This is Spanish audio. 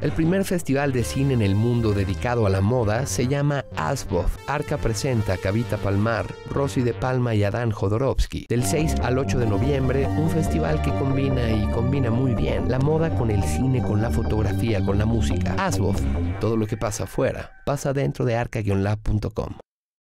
El primer festival de cine en el mundo dedicado a la moda se llama ASBOF. Arca presenta a Cavita Palmar, Rosy de Palma y Adán Jodorowsky. Del 6 al 8 de noviembre, un festival que combina y combina muy bien la moda con el cine, con la fotografía, con la música. ASBOF, todo lo que pasa afuera, pasa dentro de arca-lab.com.